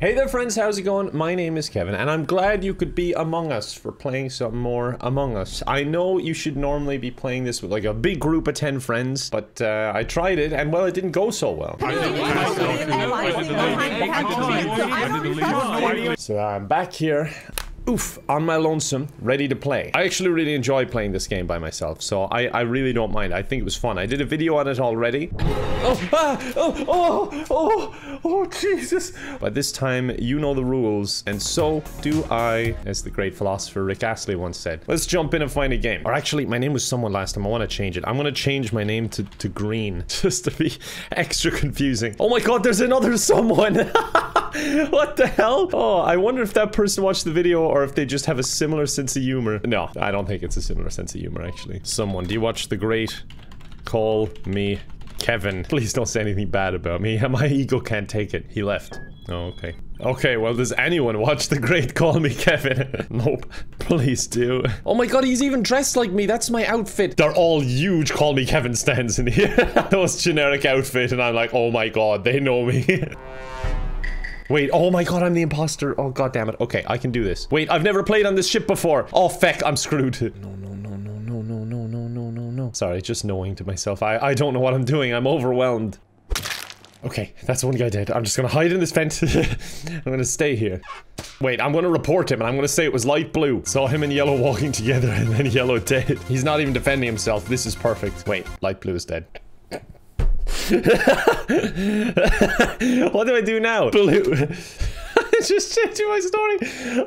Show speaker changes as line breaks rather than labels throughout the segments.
Hey there friends, how's it going? My name is Kevin and I'm glad you could be among us for playing some more Among Us. I know you should normally be playing this with like a big group of 10 friends, but uh, I tried it and well, it didn't go so well. So I'm back here oof, on my lonesome, ready to play. I actually really enjoy playing this game by myself, so I, I really don't mind. I think it was fun. I did a video on it already. Oh, ah, oh, oh, oh, oh, Jesus. But this time, you know the rules, and so do I, as the great philosopher Rick Astley once said. Let's jump in and find a game. Or actually, my name was someone last time. I want to change it. I'm going to change my name to, to Green, just to be extra confusing. Oh my god, there's another someone! what the hell? Oh, I wonder if that person watched the video or if they just have a similar sense of humor. No, I don't think it's a similar sense of humor, actually. Someone, do you watch The Great Call Me Kevin? Please don't say anything bad about me. My ego can't take it. He left. Oh, okay. Okay, well, does anyone watch The Great Call Me Kevin? nope. Please do. Oh my god, he's even dressed like me. That's my outfit. They're all huge Call Me Kevin stands in here. Those generic outfit, and I'm like, oh my god, they know me. Wait, oh my god, I'm the imposter. Oh god damn it. Okay, I can do this. Wait, I've never played on this ship before. Oh feck, I'm screwed. No, no, no, no, no, no, no, no, no, no, no. Sorry, just knowing to myself. I, I don't know what I'm doing. I'm overwhelmed. Okay, that's one guy dead. I'm just gonna hide in this vent. I'm gonna stay here. Wait, I'm gonna report him and I'm gonna say it was light blue. Saw him and yellow walking together and then yellow dead. He's not even defending himself. This is perfect. Wait, light blue is dead. what do I do now? Blue. just changing my story.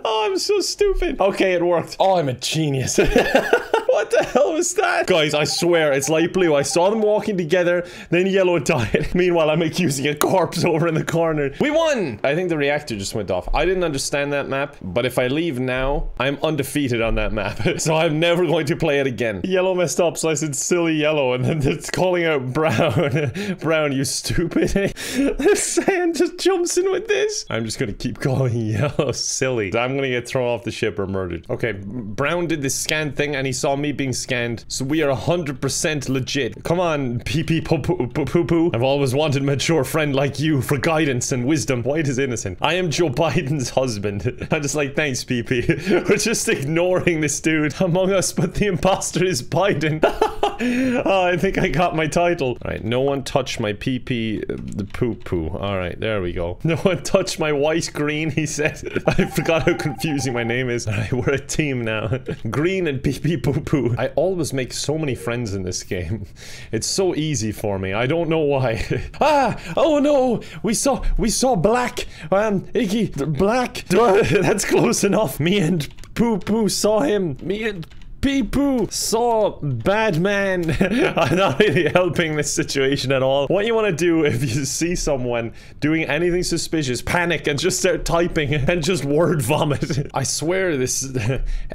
Oh, I'm so stupid. Okay, it worked. Oh, I'm a genius. what the hell was that? Guys, I swear, it's light blue. I saw them walking together, then yellow died. Meanwhile, I'm accusing a corpse over in the corner. We won! I think the reactor just went off. I didn't understand that map, but if I leave now, I'm undefeated on that map. so I'm never going to play it again. Yellow messed up, so I said silly yellow, and then it's calling out brown. brown, you stupid. the sand just jumps in with this. I'm just gonna keep calling yellow silly. I'm gonna get thrown off the ship or murdered. Okay, Brown did this scan thing and he saw me being scanned. So we are 100% legit. Come on, pee pee poo poo poo poo poo. I've always wanted a mature friend like you for guidance and wisdom. White is innocent. I am Joe Biden's husband. I'm just like, thanks, pee pee. We're just ignoring this dude among us, but the imposter is Biden. oh, I think I got my title. All right, no one touched my pee pee, uh, the poo poo. All right, there we go. No one touched my white green, he said. I forgot how confusing my name is. Right, we're a team now. green and pee pee poo poo. I always make so many friends in this game. It's so easy for me. I don't know why. ah! Oh no! We saw, we saw black. Um, Iggy, black. That's close enough. Me and Poo Poo saw him. Me and Peepoo saw Batman. I'm not really helping this situation at all. What you want to do if you see someone doing anything suspicious, panic and just start typing and just word vomit. I swear this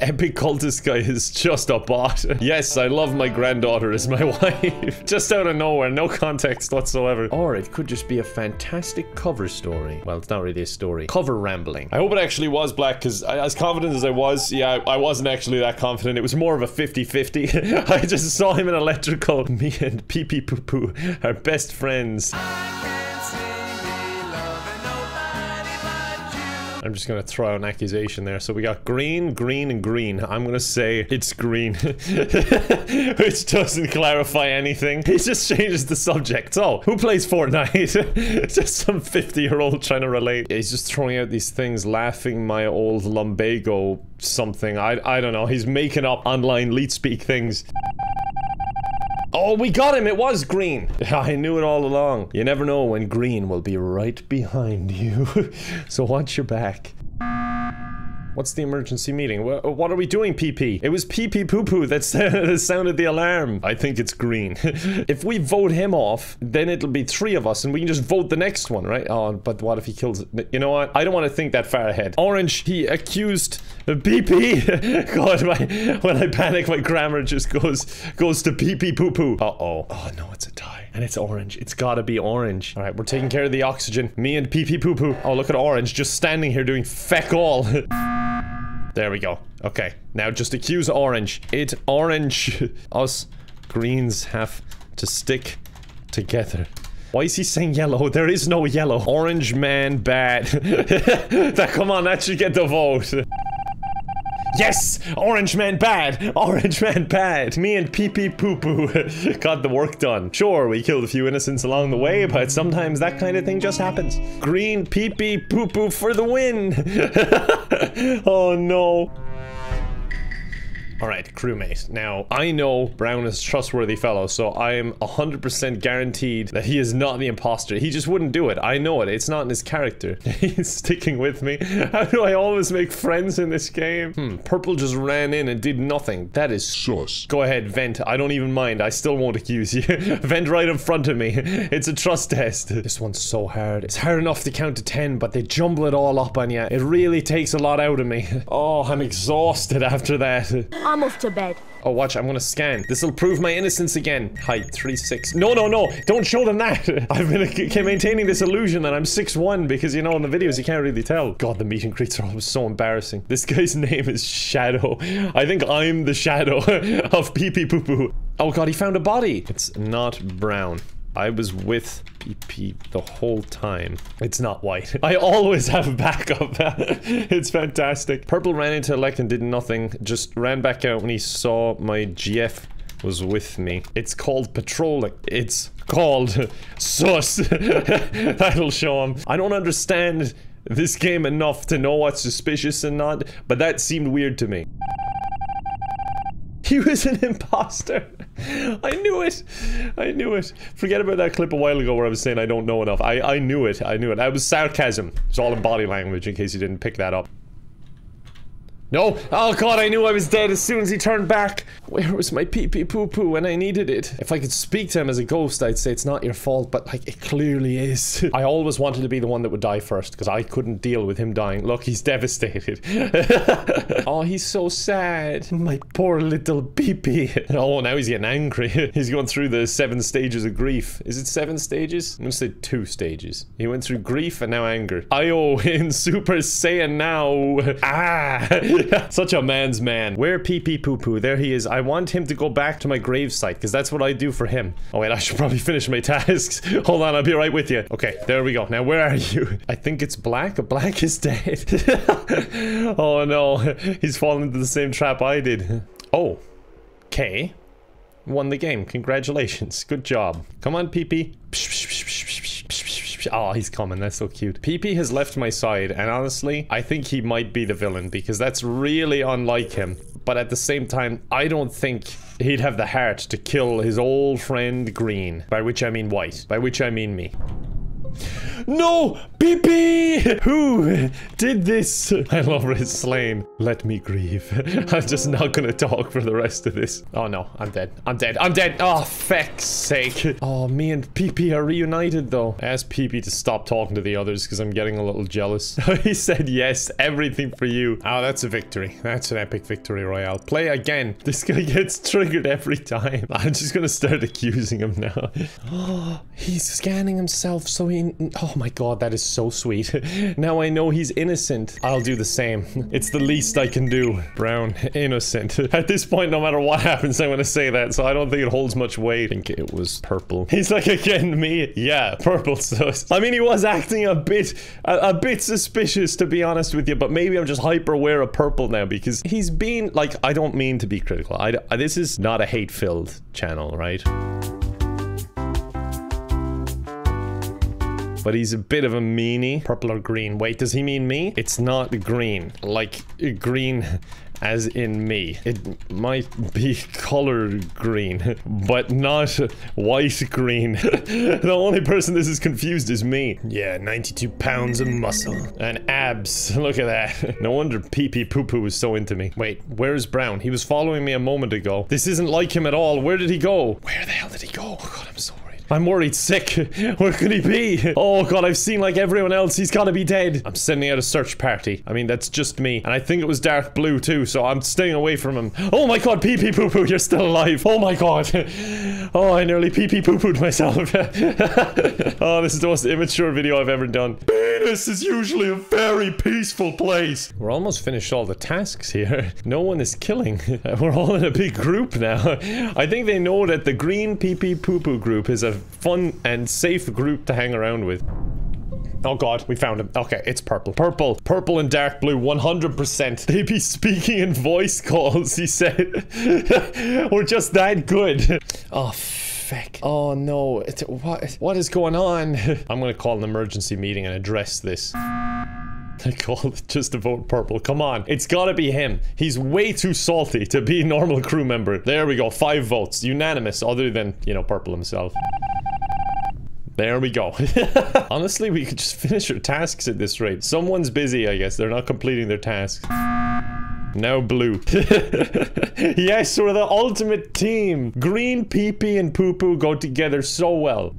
epic cultist guy is just a bot. Yes, I love my granddaughter as my wife. just out of nowhere, no context whatsoever. Or it could just be a fantastic cover story. Well, it's not really a story. Cover rambling. I hope it actually was black because as confident as I was, yeah, I wasn't actually that confident. It was more of a 50-50. I just saw him in electrical. Me and Pee Pee Poo Poo are best friends. I'm just gonna throw an accusation there. So we got green, green, and green. I'm gonna say it's green. Which doesn't clarify anything. It just changes the subject. Oh, who plays Fortnite? just some 50 year old trying to relate. He's just throwing out these things, laughing my old lumbago something. I, I don't know. He's making up online leet speak things. Oh, we got him! It was green! I knew it all along. You never know when green will be right behind you. so watch your back. What's the emergency meeting? What are we doing, PP? It was PP Poo Poo that sounded the alarm. I think it's green. if we vote him off, then it'll be three of us and we can just vote the next one, right? Oh, but what if he kills... You know what? I don't want to think that far ahead. Orange, he accused PP. God, my, when I panic, my grammar just goes goes to PP Poo Poo. Uh-oh. Oh, no, it's a tie. And it's orange. It's gotta be orange. All right, we're taking care of the oxygen. Me and PP Poo Poo. Oh, look at orange just standing here doing feck all. There we go. Okay, now just accuse orange. It orange. Us greens have to stick together. Why is he saying yellow? There is no yellow. Orange man bad. come on, that should get the vote. Yes! Orange man bad! Orange man bad! Me and pee pee poo poo got the work done. Sure, we killed a few innocents along the way, but sometimes that kind of thing just happens. Green pee pee poo poo for the win! oh no. Alright, crewmate. Now, I know Brown is a trustworthy fellow, so I am 100% guaranteed that he is not the imposter. He just wouldn't do it. I know it. It's not in his character. He's sticking with me. How do I always make friends in this game? Hmm, Purple just ran in and did nothing. That is sus. Go ahead, vent. I don't even mind. I still won't accuse you. vent right in front of me. It's a trust test. This one's so hard. It's hard enough to count to 10, but they jumble it all up on you. It really takes a lot out of me. Oh, I'm exhausted after that.
I'm off to bed.
Oh, watch, I'm gonna scan. This'll prove my innocence again. Height, 3'6". No, no, no, don't show them that. I've been maintaining this illusion that I'm 6'1", because, you know, in the videos you can't really tell. God, the meet and greets are always so embarrassing. This guy's name is Shadow. I think I'm the shadow of Pee Pee Poo Poo. Oh god, he found a body. It's not brown. I was with PP the whole time. It's not white. I always have backup. it's fantastic. Purple ran into Elect and did nothing. Just ran back out when he saw my GF was with me. It's called patrolling. It's called sus. That'll show him. I don't understand this game enough to know what's suspicious and not, but that seemed weird to me. He was an imposter. I knew it. I knew it. Forget about that clip a while ago where I was saying I don't know enough. I, I knew it. I knew it. That was sarcasm. It's all in body language in case you didn't pick that up. No! Oh god, I knew I was dead as soon as he turned back! Where was my pee pee poo poo when I needed it? If I could speak to him as a ghost, I'd say it's not your fault, but like, it clearly is. I always wanted to be the one that would die first, because I couldn't deal with him dying. Look, he's devastated. oh, he's so sad. My poor little pee pee. Oh, now he's getting angry. he's going through the seven stages of grief. Is it seven stages? I'm gonna say two stages. He went through grief and now anger. Io in Super Saiyan now. ah! Such a man's man. Where pee pee poo poo? There he is. I want him to go back to my gravesite because that's what I do for him. Oh wait, I should probably finish my tasks. Hold on, I'll be right with you. Okay, there we go. Now where are you? I think it's Black. Black is dead. oh no, he's fallen into the same trap I did. Oh, okay. Won the game. Congratulations. Good job. Come on, pee pee. Oh, he's coming. That's so cute. PP has left my side, and honestly, I think he might be the villain because that's really unlike him. But at the same time, I don't think he'd have the heart to kill his old friend Green. By which I mean white. By which I mean me. No! PP! Who did this? I love his slain. Let me grieve. I'm just not gonna talk for the rest of this. Oh no, I'm dead. I'm dead. I'm dead. Oh, feck's sake. Oh, me and PP are reunited though. I asked PP to stop talking to the others because I'm getting a little jealous. he said yes, everything for you. Oh, that's a victory. That's an epic victory royale. Play again. This guy gets triggered every time. I'm just gonna start accusing him now. Oh, he's scanning himself so he... Oh my god, that is so sweet. now I know he's innocent. I'll do the same. It's the least I can do. Brown, innocent. At this point, no matter what happens, I'm gonna say that, so I don't think it holds much weight. I think it was purple. He's like, again, me? Yeah, purple sus. I mean, he was acting a bit, a, a bit suspicious, to be honest with you, but maybe I'm just hyper aware of purple now, because he's been, like, I don't mean to be critical. I, I this is not a hate-filled channel, right? But he's a bit of a meanie. Purple or green? Wait, does he mean me? It's not green. Like, green as in me. It might be colored green, but not white green. the only person this is confused is me. Yeah, 92 pounds of muscle. And abs. Look at that. No wonder pee pee poo poo was so into me. Wait, where's Brown? He was following me a moment ago. This isn't like him at all. Where did he go? Where the hell did he go? Oh god, I'm so I'm worried sick. Where could he be? Oh god, I've seen like everyone else. He's gotta be dead. I'm sending out a search party. I mean, that's just me. And I think it was dark blue too, so I'm staying away from him. Oh my god, pee pee poo poo, you're still alive. Oh my god. Oh, I nearly pee pee poo pooed myself. oh, this is the most immature video I've ever done. Venus is usually a very peaceful place. We're almost finished all the tasks here. No one is killing. We're all in a big group now. I think they know that the green pee pee poo poo group is a fun and safe group to hang around with. Oh god, we found him. Okay, it's purple. Purple. Purple and dark blue, 100%. They be speaking in voice calls, he said. We're just that good. Oh, feck. Oh no, it's, what, what is going on? I'm gonna call an emergency meeting and address this. I call it just to vote purple. Come on. It's gotta be him. He's way too salty to be a normal crew member. There we go. Five votes. Unanimous, other than, you know, purple himself. There we go. Honestly, we could just finish our tasks at this rate. Someone's busy, I guess. They're not completing their tasks. Now blue. yes, we're the ultimate team. Green, pee pee, and poo poo go together so well.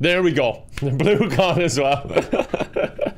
There we go. Blue gone as well.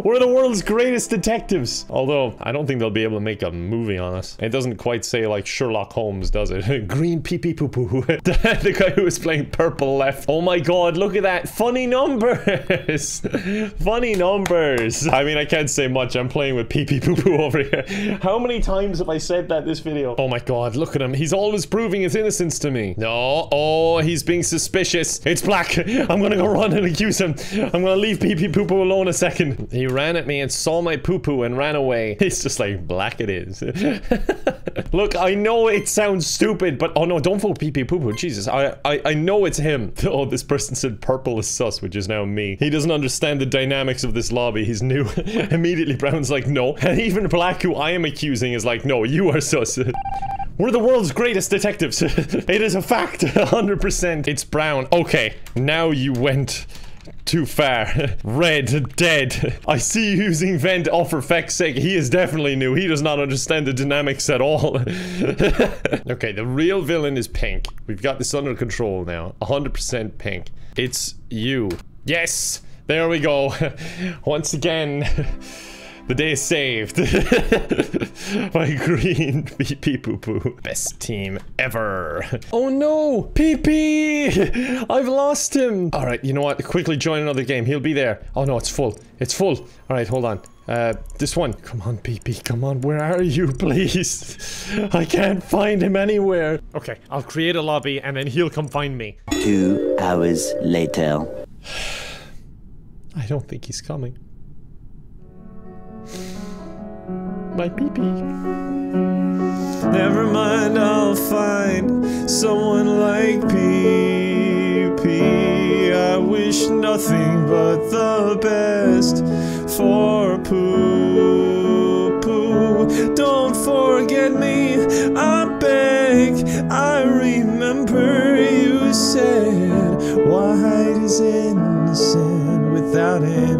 We're the world's greatest detectives. Although, I don't think they'll be able to make a movie on us. It doesn't quite say like Sherlock Holmes, does it? Green pee pee poo poo. the guy who was playing purple left. Oh my god, look at that. Funny numbers. Funny numbers. I mean, I can't say much. I'm playing with pee pee poo poo over here. How many times have I said that this video? Oh my god, look at him. He's always proving his innocence to me. No. Oh, he's being suspicious. It's black. I'm gonna go run and accuse him. I'm gonna leave pee pee poo poo alone a second. He ran at me and saw my poo poo and ran away. It's just like, black it is. Look, I know it sounds stupid, but oh no, don't vote pee pee poo poo. Jesus, I, I, I know it's him. Oh, this person said purple is sus, which is now me. He doesn't understand the dynamics of this lobby. He's new. Immediately, Brown's like, no. And even Black, who I am accusing, is like, no, you are sus. We're the world's greatest detectives. it is a fact. 100%. It's Brown. Okay, now you went too far. Red, dead. I see you using vent. Oh, for feck's sake, he is definitely new. He does not understand the dynamics at all. okay, the real villain is pink. We've got this under control now. 100% pink. It's you. Yes! There we go. Once again. The day is saved. My green pee pee poo poo. Best team ever. Oh no! Pee pee! I've lost him! Alright, you know what? Quickly join another game. He'll be there. Oh no, it's full. It's full. Alright, hold on. Uh, this one. Come on, PP. Come on. Where are you, please? I can't find him anywhere. Okay, I'll create a lobby and then he'll come find me.
Two hours later.
I don't think he's coming my pee pee. Never mind, I'll find someone like pee pee. I wish nothing but the best for poo poo. Don't forget me, I beg. I remember you said, White is innocent without it.